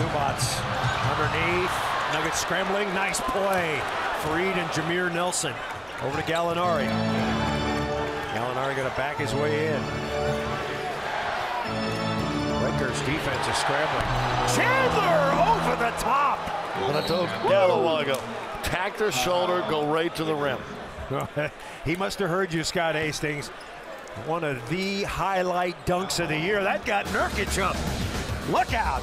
Zubac underneath. Nuggets scrambling. Nice play. Faried and Jameer Nelson. Over to Gallinari. Gallinari going to back his way in. Lakers defense is scrambling. Chandler over the top. When I told Gallo a while ago, tack their shoulder, go right to the rim. he must have heard you, Scott Hastings. One of the highlight dunks of the year. That got Nurkic up. Look out.